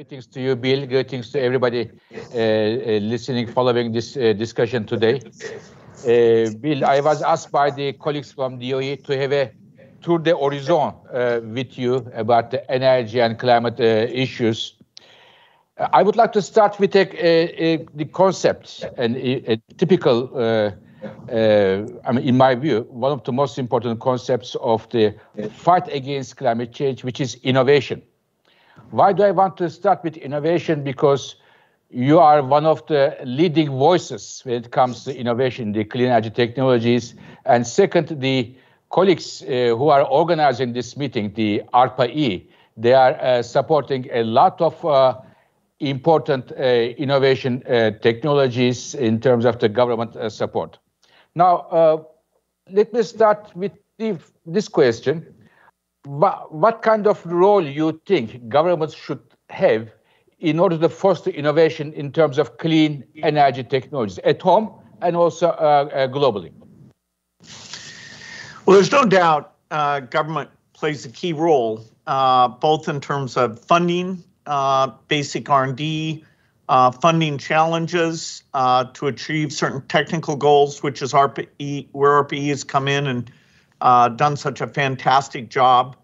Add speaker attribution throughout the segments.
Speaker 1: Greetings to you, Bill. Greetings to everybody uh, uh, listening, following this uh, discussion today. Uh, Bill, I was asked by the colleagues from DOE to have a tour de horizon uh, with you about the energy and climate uh, issues. I would like to start with a, a, a, the concept and a, typical, I mean, in my view, one of the most important concepts of the fight against climate change, which is innovation why do I want to start with innovation? Because you are one of the leading voices when it comes to innovation, the clean energy technologies. And second, the colleagues uh, who are organizing this meeting, the ARPA-E, they are uh, supporting a lot of uh, important uh, innovation uh, technologies in terms of the government uh, support. Now, let me start with the, this question what, what kind of role you think governments should have in order to foster innovation in terms of clean energy technologies at home and also uh, uh, globally?
Speaker 2: Well, there's no doubt uh, government plays a key role, uh, both in terms of funding uh, basic R&D, uh, funding challenges to achieve certain technical goals, which is ARPA-E, where ARPA-E has come in and uh, done such a fantastic job.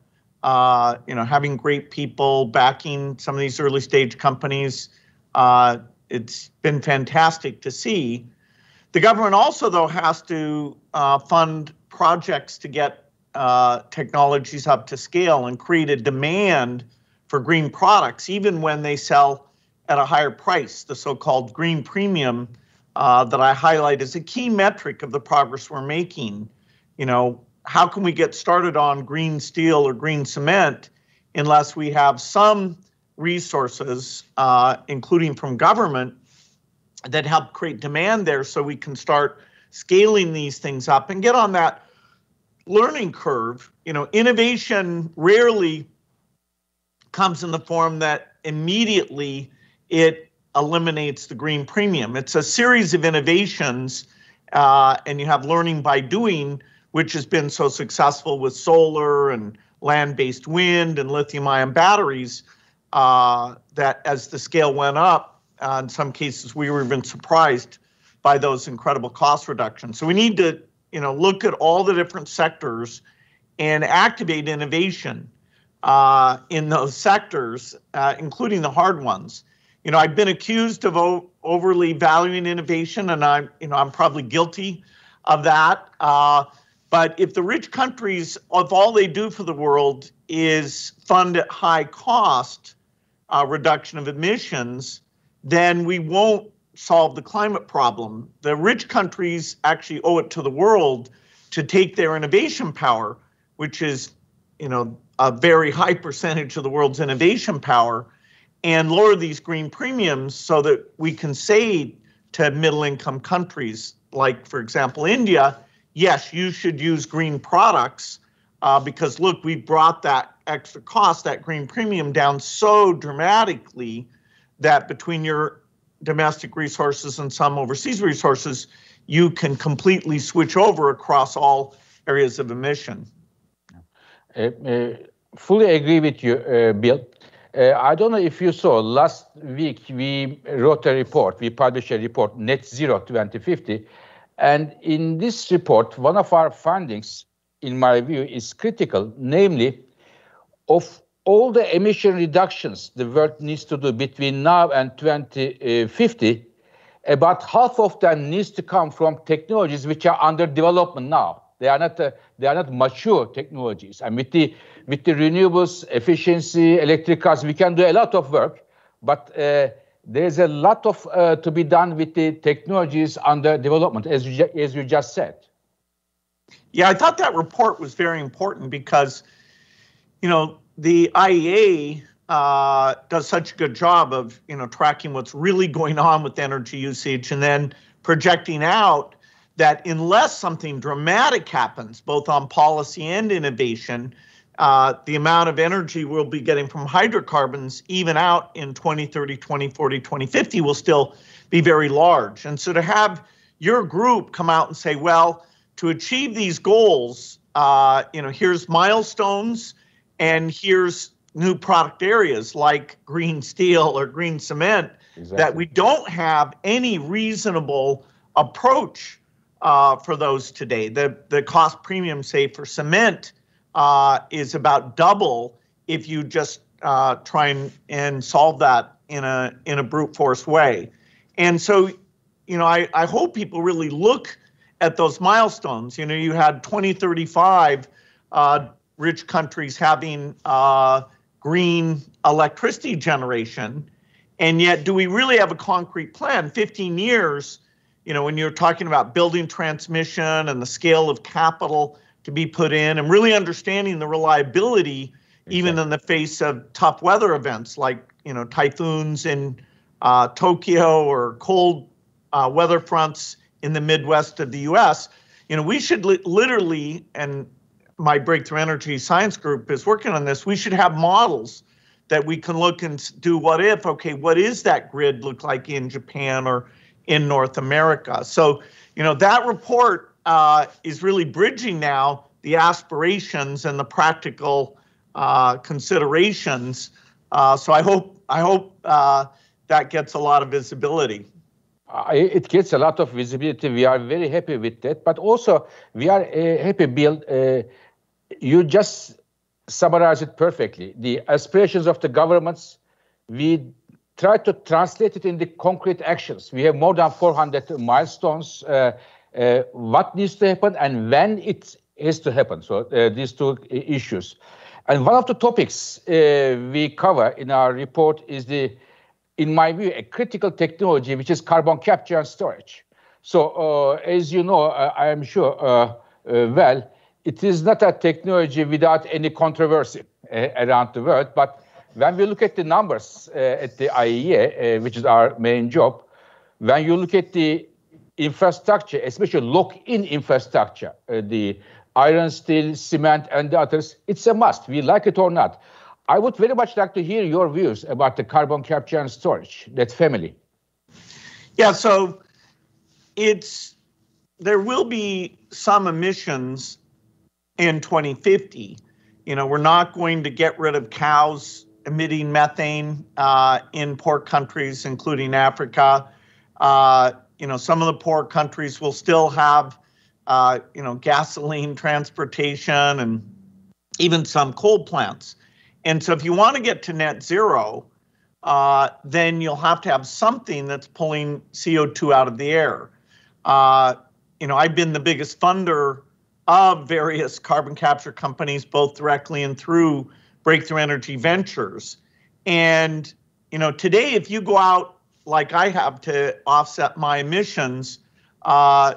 Speaker 2: Uh, you know, having great people backing some of these early stage companies. Uh, it's been fantastic to see. The government also, though, has to uh, fund projects to get uh, technologies up to scale and create a demand for green products, even when they sell at a higher price, the so called green premium. Uh, that I highlight as a key metric of the progress we're making. You know, how can we get started on green steel or green cement unless we have some resources, uh, including from government, that help create demand there so we can start scaling these things up and get on that learning curve. You know, innovation rarely comes in the form that immediately it eliminates the green premium. It's a series of innovations, uh, and you have learning by doing which has been so successful with solar and land based wind and lithium ion batteries, uh, that as the scale went up, uh, in some cases we were even surprised by those incredible cost reductions. So we need to you know, look at all the different sectors and activate innovation uh, in those sectors, uh, including the hard ones. You know, I've been accused of o- overly valuing innovation, and I'm, you know, I'm probably guilty of that. Uh, but if the rich countries, if all they do for the world is fund at high cost uh, reduction of emissions, then we won't solve the climate problem. The rich countries actually owe it to the world to take their innovation power, which is, you know, a very high percentage of the world's innovation power, and lower these green premiums so that we can say to middle income countries, like, for example, India, yes, you should use green products uh, because look, we brought that extra cost, that green premium down so dramatically that between your domestic resources and some overseas resources, you can completely switch over across all areas of emission.
Speaker 1: Uh, uh, fully agree with you, uh, Bill. Uh, I don't know if you saw last week we wrote a report, we published a report, Net Zero 2050, and in this report, one of our findings, in my view, is critical, namely, of all the emission reductions the world needs to do between now and 2050, about half of them needs to come from technologies which are under development now. They are not uh, they are not mature technologies. And with the with the renewables, efficiency, electric cars, we can do a lot of work, but uh, there's a lot of uh, to be done with the technologies under development, as you, as you just said.
Speaker 2: Yeah, I thought that report was very important because, you know, the IEA uh, does such a good job of, you know, tracking what's really going on with energy usage and then projecting out that unless something dramatic happens, both on policy and innovation, uh, the amount of energy we'll be getting from hydrocarbons, even out in 2030, 2040, 2050, will still be very large. And so to have your group come out and say, well, to achieve these goals, uh, you know, here's milestones and here's new product areas like green steel or green cement exactly. that we don't have any reasonable approach uh, for those today. The the cost premium, say for cement, uh, is about double if you just uh, try and, and solve that in a in a brute force way. And so, you know, I, I hope people really look at those milestones. You know, you had 2035 uh, rich countries having uh, green electricity generation. And yet, do we really have a concrete plan? 15 years, you know, when you're talking about building transmission and the scale of capital to be put in and really understanding the reliability, exactly. even in the face of tough weather events like, you know, typhoons in uh, Tokyo or cold uh, weather fronts in the Midwest of the US. You know, we should li- literally, and my Breakthrough Energy Science Group is working on this. We should have models that we can look and do what if, okay, what is that grid look like in Japan or in North America? So, you know, that report uh, is really bridging now the aspirations and the practical uh, considerations. Uh, so I hope I hope uh, that gets a lot of visibility.
Speaker 1: it gets a lot of visibility. We are very happy with that, but also we are uh, happy, Bill uh, you just summarized it perfectly. The aspirations of the governments, we try to translate it in the concrete actions. We have more than 400 milestones. Uh, uh, what needs to happen and when it has to happen. So uh, these two issues. And one of the topics uh, we cover in our report is the, in my view, a critical technology, which is carbon capture and storage. So uh, as you know, uh, I am sure well, it is not a technology without any controversy uh, around the world. But when we look at the numbers uh, at the IEA, uh, which is our main job, when you look at the infrastructure, especially lock-in infrastructure, uh, the iron, steel, cement, and the others, it's a must. We like it or not. I would very much like to hear your views about the carbon capture and storage, that family.
Speaker 2: Yeah, so it's there will be some emissions in 2050. You know, we're not going to get rid of cows emitting methane uh, in poor countries, including Africa. Uh, you know, some of the poor countries will still have, uh, you know, gasoline transportation and even some coal plants. And so, if you want to get to net zero, uh, then you'll have to have something that's pulling CO2 out of the air. Uh, you know, I've been the biggest funder of various carbon capture companies, both directly and through Breakthrough Energy Ventures. And you know, today, if you go out like I have to offset my emissions, uh,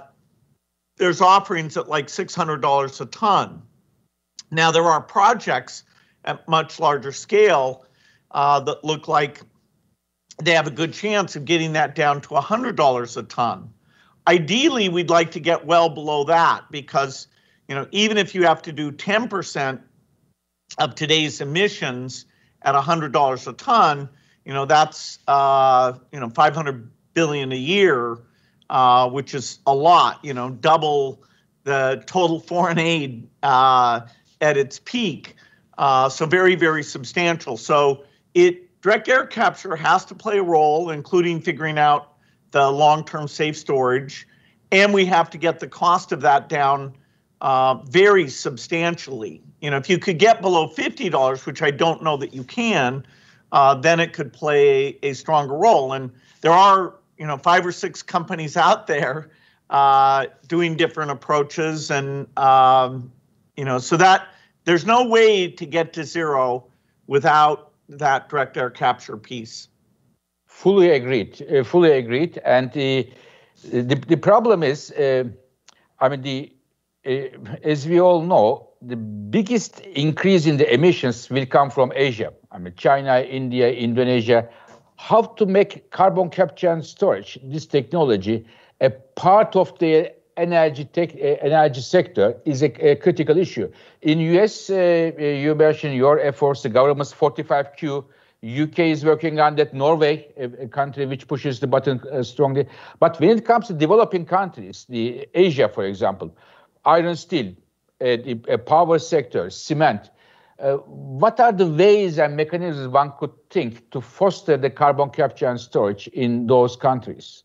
Speaker 2: there's offerings at like $600 a ton. Now, there are projects at much larger scale uh, that look like they have a good chance of getting that down to $100 a ton. Ideally, we'd like to get well below that because you know, even if you have to do 10% of today's emissions at $100 a ton, you know, that's, uh, you know, 500 billion a year, uh, which is a lot, you know, double the total foreign aid uh, at its peak. Uh, so very, very substantial. So it direct air capture has to play a role, including figuring out the long-term safe storage, and we have to get the cost of that down uh, very substantially. You know, if you could get below fifty dollars, which I don't know that you can, uh, then it could play a stronger role. And there are, you know, five or six companies out there uh, doing different approaches, and um, you know, so that there's no way to get to zero without that direct air capture piece.
Speaker 1: Fully agreed. Uh, fully agreed. And the the, the problem is, uh, I mean, the as we all know, the biggest increase in the emissions will come from Asia. I mean, China, India, Indonesia. How to make carbon capture and storage, this technology, a part of the energy tech, uh, energy sector is a, a, critical issue. In US, uh, uh, you mentioned your efforts, the government's 45Q. UK is working on that. Norway, a, a country which pushes the button uh, strongly. But when it comes to developing countries, the Asia, for example, iron steel, the power sector, cement. Uh, what are the ways and mechanisms one could think to foster the carbon capture and storage in those countries?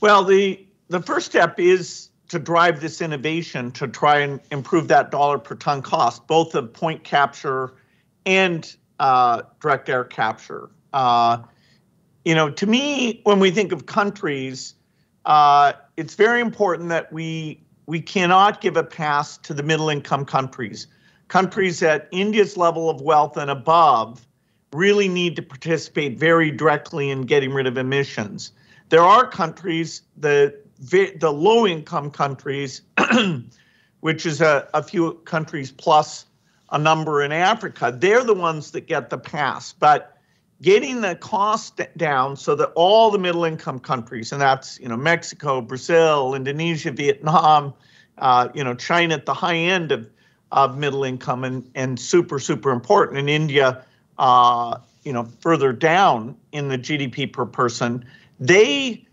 Speaker 2: Well, the the first step is to drive this innovation to try and improve that dollar per ton cost, both of point capture and uh, direct air capture. Uh, you know, to me, when we think of countries, uh, it's very important that we we cannot give a pass to the middle income countries. Countries at India's level of wealth and above really need to participate very directly in getting rid of emissions. There are countries, the the low income countries, which is a, a few countries plus a number in Africa, they're the ones that get the pass. But getting the cost down so that all the middle income countries, and that's you know Mexico, Brazil, Indonesia, Vietnam, uh, you know China at the high end of of middle income and and super super important, and India, uh, you know further down in the GDP per person, they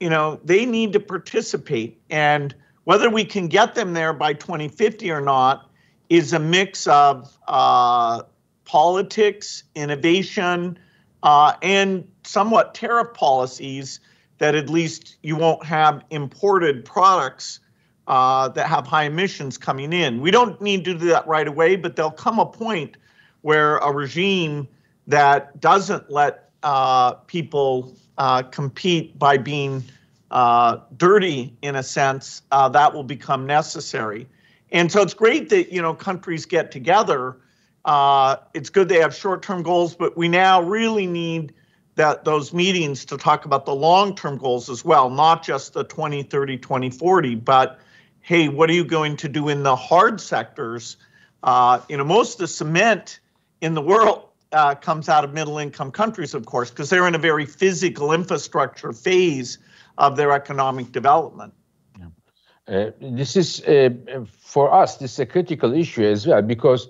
Speaker 2: you know they need to participate, and whether we can get them there by 2050 or not is a mix of uh, politics, innovation uh, and somewhat tariff policies that at least you won't have imported products uh, that have high emissions coming in. We don't need to do that right away, but there'll come a point where a regime that doesn't let uh, people uh, compete by being uh, dirty, in a sense, uh, that will become necessary. And so it's great that you know countries get together uh, it's good they have short-term goals, but we now really need that those meetings to talk about the long-term goals as well, not just the 2030, 2040, but hey, what are you going to do in the hard sectors? Uh, you know, most of the cement in the world uh, comes out of middle-income countries, of course, because they're in a very physical infrastructure phase of their economic development.
Speaker 1: Uh, this is uh, for us. This is a critical issue as well because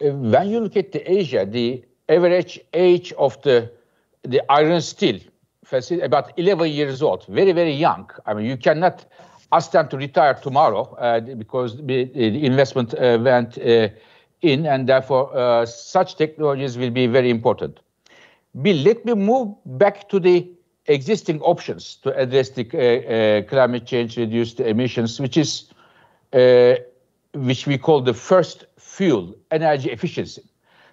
Speaker 1: when you look at the Asia, the average age of the the iron steel facility about 11 years old, very very young. I mean, you cannot ask them to retire tomorrow uh, because the, the investment uh, went uh, in, and therefore uh, such technologies will be very important. Bill, let me move back to the existing options to address the uh, uh, climate change, reduce the emissions, which is which we call the first fuel, energy efficiency.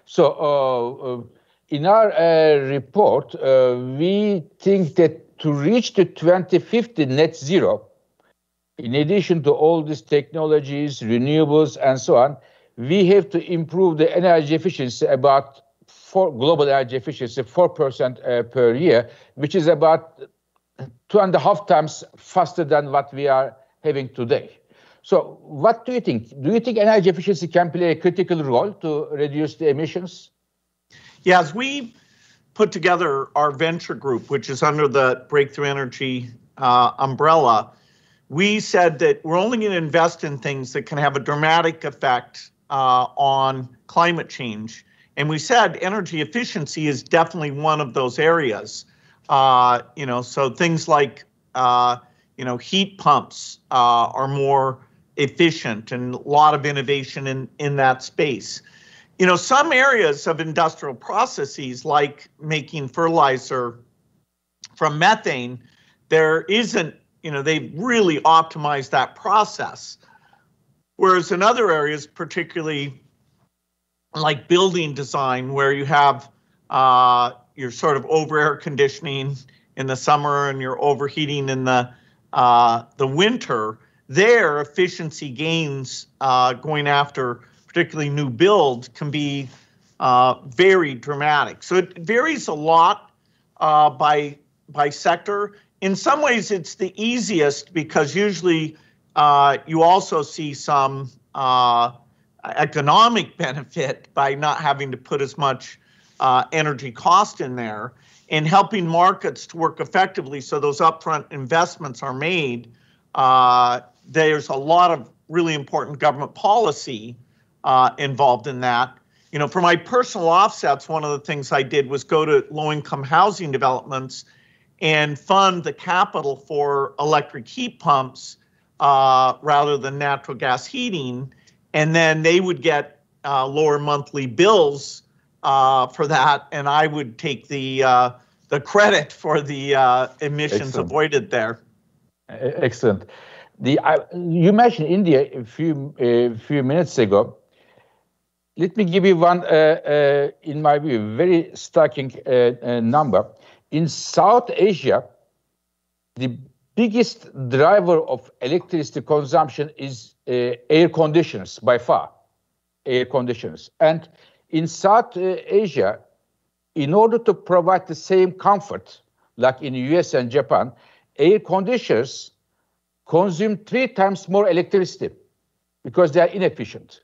Speaker 1: So uh, uh, in our uh, report, we think that to reach the 2050 net zero, in addition to all these technologies, renewables, and so on, we have to improve the energy efficiency about global energy efficiency 4% uh, per year, which is about two and a half times faster than what we are having today. So what do you think? Do you think energy efficiency can play a critical role to reduce the emissions?
Speaker 2: Yes, we put together our venture group, which is under the Breakthrough Energy uh, umbrella. We said that we're only going to invest in things that can have a dramatic effect uh, on climate change. And we said energy efficiency is definitely one of those areas. Uh, you know, so things like uh, you know heat pumps uh, are more efficient and a lot of innovation in, in that space. You know, some areas of industrial processes, like making fertilizer from methane, there isn't, you know, they've really optimized that process. Whereas in other areas, particularly like building design, where you have uh, your sort of over air conditioning in the summer and you're overheating in the uh, the winter, their efficiency gains uh, going after particularly new builds can be uh, very dramatic. So it varies a lot uh, by by sector. In some ways, it's the easiest because usually uh, you also see some uh, economic benefit by not having to put as much uh, energy cost in there and helping markets to work effectively so those upfront investments are made uh, there's a lot of really important government policy uh, involved in that. You know, for my personal offsets, one of the things I did was go to low income housing developments and fund the capital for electric heat pumps uh, rather than natural gas heating. And then they would get uh, lower monthly bills uh, for that, and I would take the uh, the credit for the uh, emissions
Speaker 1: Excellent.
Speaker 2: avoided there.
Speaker 1: Excellent. The I, you mentioned India a few a few minutes ago. Let me give you one, uh, uh, in my view, very striking uh, number. In South Asia, the biggest driver of electricity consumption is air conditioners by far, air conditioners. And in South Asia, in order to provide the same comfort like in the US and Japan, air conditioners consume three times more electricity because they are inefficient.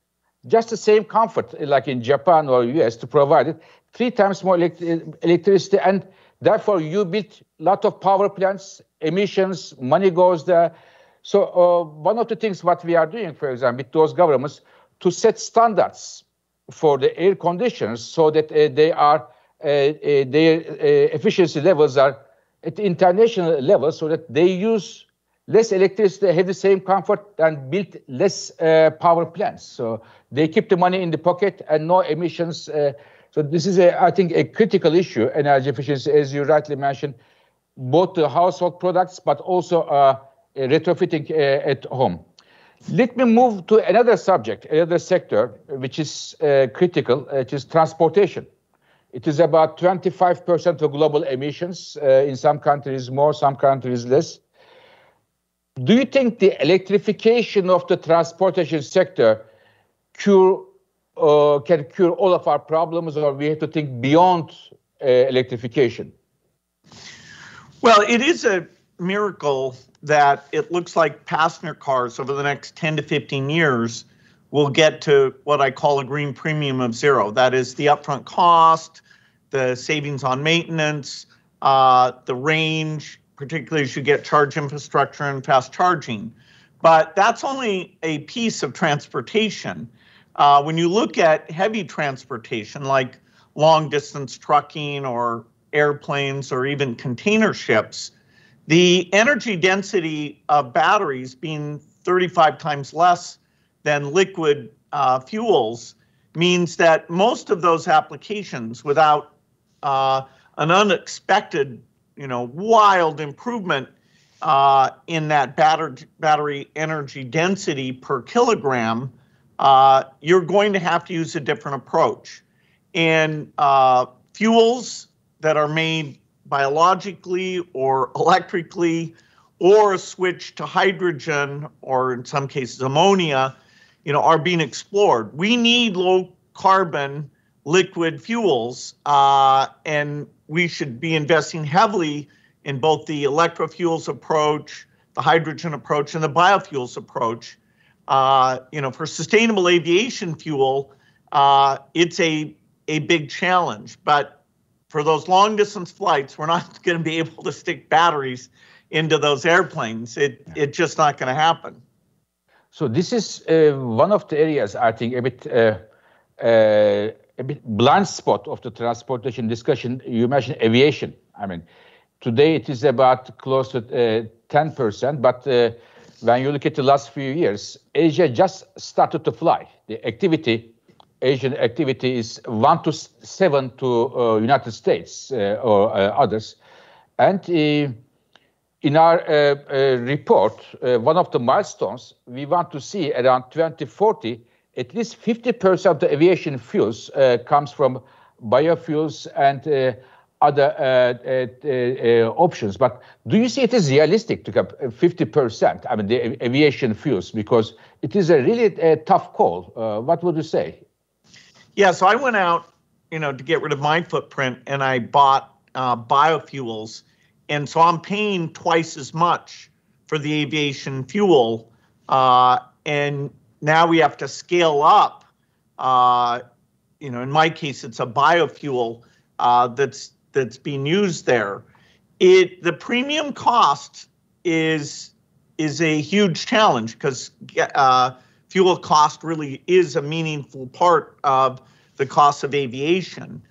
Speaker 1: Just the same comfort like in Japan or US to provide it, three times more elect electricity and therefore you build a lot of power plants, emissions, money goes there. So uh, one of the things what we are doing, for example, with those governments, to set standards for the air conditions so that uh, they are uh, uh their uh, efficiency levels are at international level so that they use less electricity, have the same comfort, and build less uh, power plants. So they keep the money in the pocket and no emissions. Uh, so this is, a, I think, a critical issue, energy efficiency, as you rightly mentioned, both the household products, but also uh, retrofitting uh, at home. Let me move to another subject, another sector, which is uh, critical, which is transportation. It is about 25% of global emissions. Uh, in some countries more, some countries less. Do you think the electrification of the transportation sector cure uh, can cure all of our problems, or we have to think beyond uh, electrification?
Speaker 2: Well, it is a miracle that it looks like passenger cars over the next 10 to 15 years will get to what I call a green premium of zero. That is the upfront cost, the savings on maintenance, uh, the range, particularly as you get charge infrastructure and fast charging. But that's only a piece of transportation. Uh, when you look at heavy transportation, like long distance trucking or airplanes or even container ships, the energy density of batteries being 35 times less than liquid uh, fuels means that most of those applications, without uh, an unexpected, you know, wild improvement uh, in that battery battery energy density per kilogram, uh, you're going to have to use a different approach. And uh, fuels that are made biologically or electrically, or switch to hydrogen or in some cases ammonia, you know, are being explored. We need low carbon liquid fuels, uh, and we should be investing heavily in both the electrofuels approach, the hydrogen approach, and the biofuels approach. Uh, you know, for sustainable aviation fuel, uh, it's a a big challenge. But for those long distance flights, we're not going to be able to stick batteries into those airplanes. It it's just not going to happen.
Speaker 1: So this is uh, one of the areas I think a bit uh, uh, a bit blind spot of the transportation discussion. You mentioned aviation. I mean, today it is about close to uh, 10%, but uh, when you look at the last few years, Asia just started to fly. The activity, Asian activity is one to seven to uh, United States uh, or uh, others. And uh, in our report, one of the milestones, we want to see around 2040, at least 50% of the aviation fuels uh, comes from biofuels and uh, other uh, uh, uh, options. But do you see it is realistic to have 50%, I mean, the aviation fuels, because it is a really tough call. what would you say?
Speaker 2: Yeah, so I went out, you know, to get rid of my footprint and I bought biofuels. And so I'm paying twice as much for the aviation fuel. and now we have to scale up. Uh, you know, in my case, it's a biofuel uh, that's that's being used there. It the premium cost is is a huge challenge because uh, fuel cost really is a meaningful part of the cost of aviation,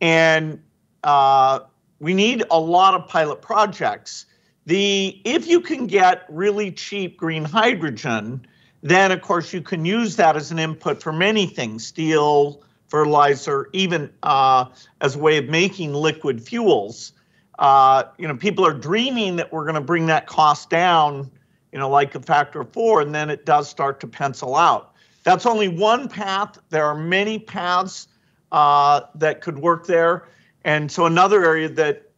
Speaker 2: and uh, we need a lot of pilot projects. The if you can get really cheap green hydrogen then of course you can use that as an input for many things steel fertilizer even uh, as a way of making liquid fuels. Uh, you know people are dreaming that we're going to bring that cost down you know like a factor of four and then it does start to pencil out. That's only one path. There are many paths uh, that could work there. And so another area that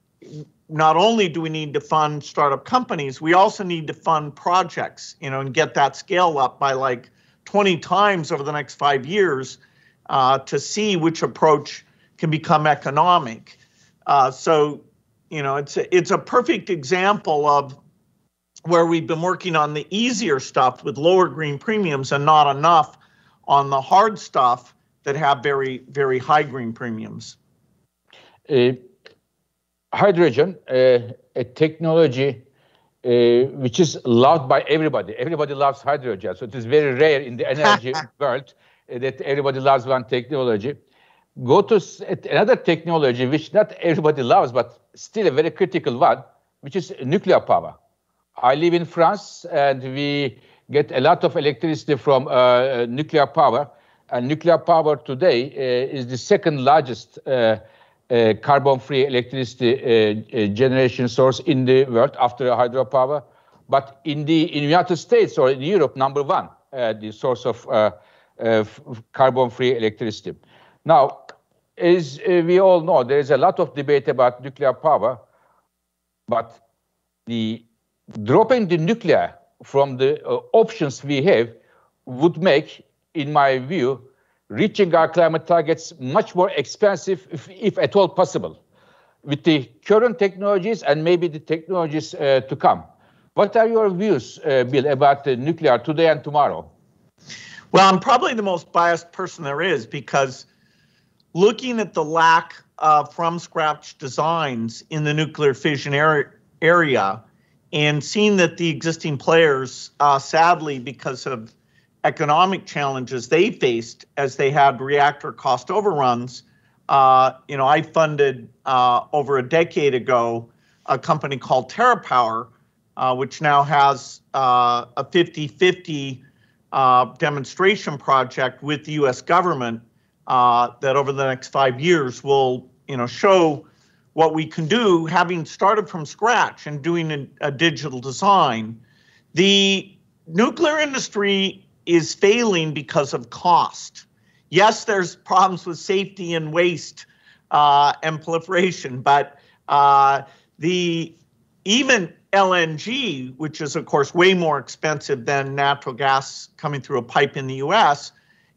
Speaker 2: not only do we need to fund startup companies, we also need to fund projects, you know, and get that scale up by like 20 times over the next five years uh, to see which approach can become economic. Uh, so, you know, it's a, it's a perfect example of where we've been working on the easier stuff with lower green premiums and not enough on the hard stuff that have very, very high green premiums.
Speaker 1: Uh, hydrogen, uh, a technology uh, which is loved by everybody. Everybody loves hydrogen, so it is very rare in the energy world uh, that everybody loves one technology. Go to another technology which not everybody loves, but still a very critical one, which is nuclear power. I live in France, and we get a lot of electricity from uh, nuclear power. And nuclear power today uh, is the second largest uh, uh, carbon-free electricity uh, uh, generation source in the world after hydropower. But in the in United States or in Europe, number one, the source of carbon-free electricity. Now, as we all know, there is a lot of debate about nuclear power, but the dropping the nuclear from the uh, options we have would make, in my view, reaching our climate targets much more expensive, if, if at all possible, with the current technologies and maybe the technologies uh, to come. What are your views, uh, Bill, about the nuclear today and tomorrow?
Speaker 2: Well, I'm probably the most biased person there is because looking at the lack of from scratch designs in the nuclear fission area and seeing that the existing players, uh, sadly, because of economic challenges they faced as they had reactor cost overruns. Uh, you know, I funded uh, over a decade ago a company called TerraPower, uh, which now has uh, a 50 50 uh, demonstration project with the US government uh, that over the next five years will, you know, show what we can do having started from scratch and doing a, a digital design. The nuclear industry is failing because of cost. Yes, there's problems with safety and waste uh, and proliferation, but uh, the even LNG, which is of course way more expensive than natural gas coming through a pipe in the U.S.,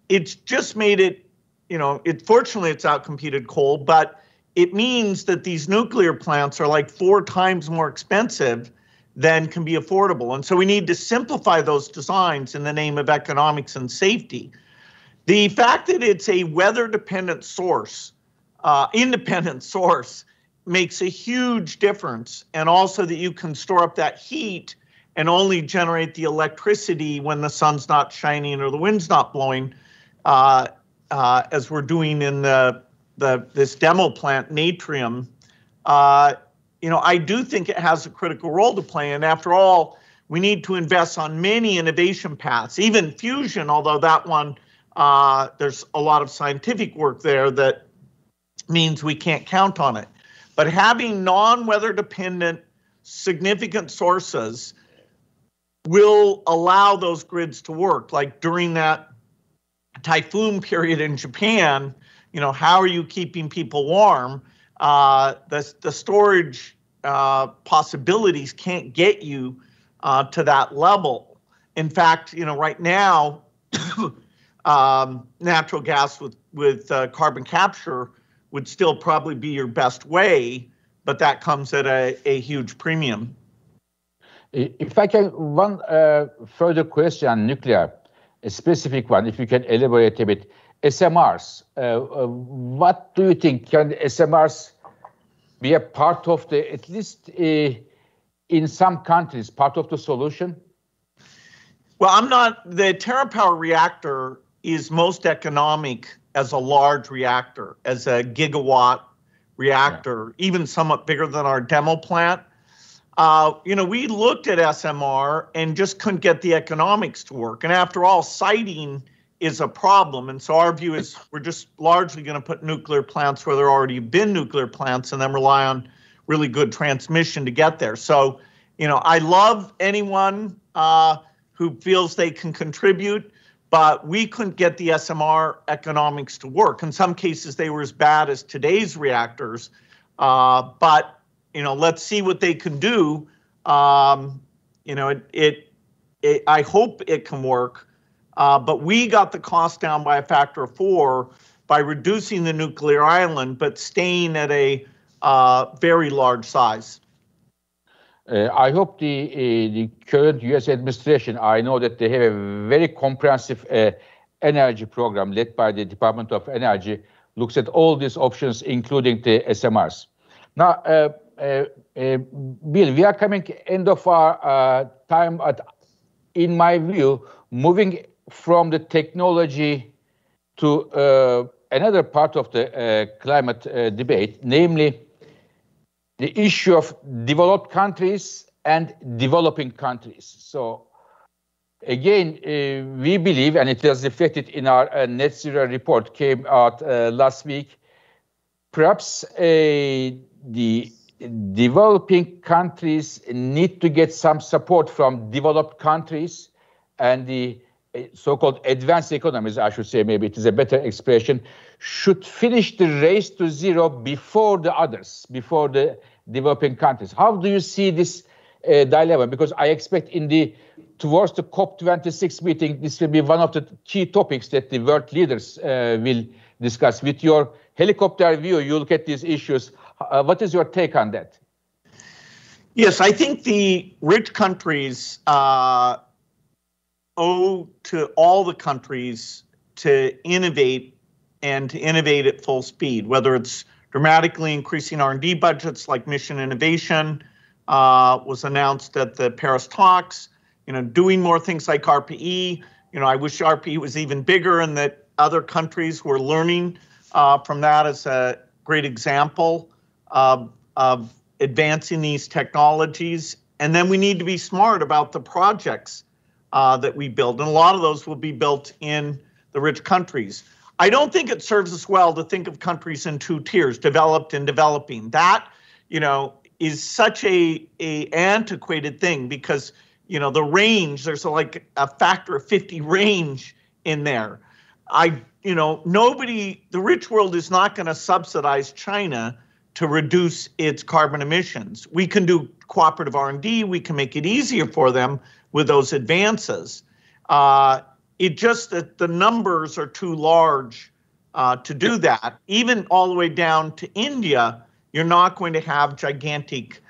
Speaker 2: it's just made it. You know, it fortunately it's outcompeted coal, but it means that these nuclear plants are like four times more expensive then can be affordable. And so we need to simplify those designs in the name of economics and safety. The fact that it's a weather dependent source, uh, independent source, makes a huge difference. And also that you can store up that heat and only generate the electricity when the sun's not shining or the wind's not blowing, uh, uh, as we're doing in the, the this demo plant, Natrium. You know, I do think it has a critical role to play. And after all, we need to invest on many innovation paths, even fusion, although that one, uh, there's a lot of scientific work there that means we can't count on it. But having non weather dependent, significant sources will allow those grids to work. Like during that typhoon period in Japan, you know, how are you keeping people warm? Uh, the, the storage uh, possibilities can't get you uh, to that level. In fact, you know, right now, um, natural gas with with uh, carbon capture would still probably be your best way, but that comes at a, a huge premium.
Speaker 1: If I can, one uh, further question on nuclear, a specific one, if you can elaborate a bit. SMRs. Uh, uh, what do you think? Can SMRs be a part of the, at least uh, in some countries, part of the solution?
Speaker 2: Well, I'm not, the TerraPower reactor is most economic as a large reactor, as a gigawatt reactor, yeah. even somewhat bigger than our demo plant. uh, you know, we looked at SMR and just couldn't get the economics to work. And after all, siting is a problem. And so our view is we're just largely going to put nuclear plants where there already have been nuclear plants and then rely on really good transmission to get there. So, you know, I love anyone uh, who feels they can contribute, but we couldn't get the SMR economics to work. In some cases, they were as bad as today's reactors. Uh, but you know, let's see what they can do. Um, you know, it, it, it, I hope it can work. Uh, but we got the cost down by a factor of four by reducing the nuclear island, but staying at a uh, very large size.
Speaker 1: Uh, I hope the uh, the current U.S. administration. I know that they have a very comprehensive uh, energy program led by the Department of Energy. Looks at all these options, including the SMRs. Now, uh, Bill, we are coming end of our time. At, in my view, moving from the technology to another part of the climate debate, namely the issue of developed countries and developing countries. So again, uh, we believe, and it was reflected in our uh, net zero report came out uh, last week, perhaps the developing countries need to get some support from developed countries and the so-called advanced economies, I should say, maybe it is a better expression, should finish the race to zero before the others, before the developing countries. How do you see this uh, dilemma? Because I expect in the towards the COP26 meeting, this will be one of the key topics that the world leaders uh, will discuss. With your helicopter view, you look at these issues. Uh, what is your take on that?
Speaker 2: Yes, I think the rich countries uh, owe to all the countries to innovate and to innovate at full speed, whether it's dramatically increasing R&D budgets like Mission Innovation uh, was announced at the Paris talks, you know, doing more things like ARPA-E. You know, I wish ARPA-E was even bigger and that other countries were learning uh, from that as a great example of, of advancing these technologies. And then we need to be smart about the projects uh, that we build. And a lot of those will be built in the rich countries. I don't think it serves us well to think of countries in two tiers, developed and developing. That, you know, is such a, a antiquated thing because, you know, the range, there's a, like a factor of 50 range in there. I, you know, nobody, the rich world is not going to subsidize China to reduce its carbon emissions. We can do cooperative R&D. We can make it easier for them with those advances. Uh, it just that the numbers are too large uh, to do that. Even all the way down to India, you're not going to have gigantic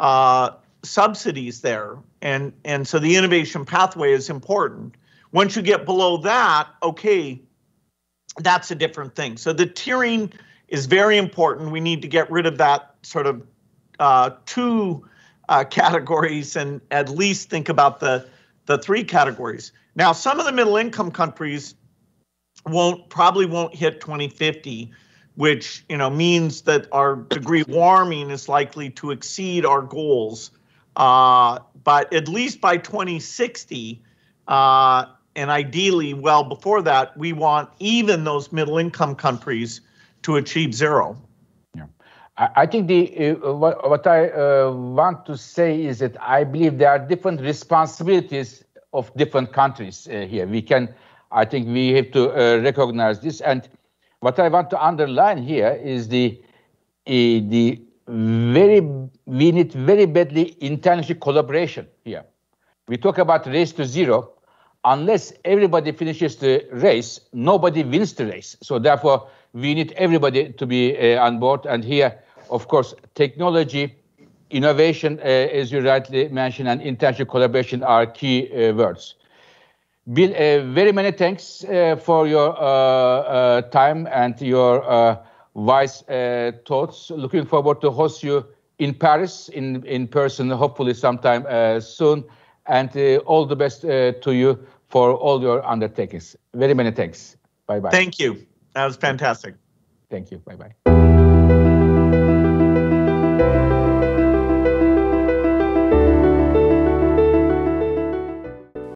Speaker 2: uh, subsidies there, and and so the innovation pathway is important. Once you get below that, okay, that's a different thing. So the tiering is very important. We need to get rid of that sort of uh, two uh, categories and at least think about the the three categories. Now, some of the middle income countries won't probably won't hit 2050, which you know means that our degree warming is likely to exceed our goals. Uh, but at least by 2060, uh, and ideally well before that, we want even those middle income countries to achieve zero.
Speaker 1: I, think the uh, what, what I uh, want to say is that I believe there are different responsibilities of different countries uh, here. We can, I think, we have to uh, recognize this. And what I want to underline here is the uh, the very we need very badly international collaboration here. We talk about race to zero. Unless everybody finishes the race, nobody wins the race. So therefore, we need everybody to be uh, on board. And here, of course, technology, innovation, uh, as you rightly mentioned, and international collaboration are key uh, words. Bill, uh, very many thanks uh, for your uh, time and your wise thoughts. Looking forward to host you in Paris in, in person, hopefully sometime soon. And all the best to you for all your undertakings. Very many thanks. Bye bye.
Speaker 2: Thank you. That was fantastic.
Speaker 1: Thank you. Bye bye.